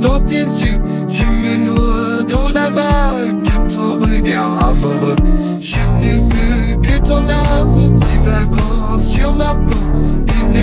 dans tes yeux. Je me noie dans la vague de ton regard amoureux. Je ne veux que ton amour qui va sur ma peau. Il